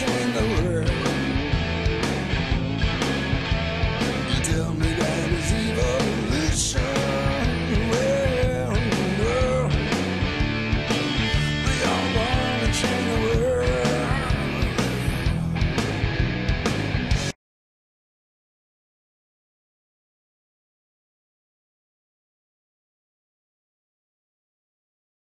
showing the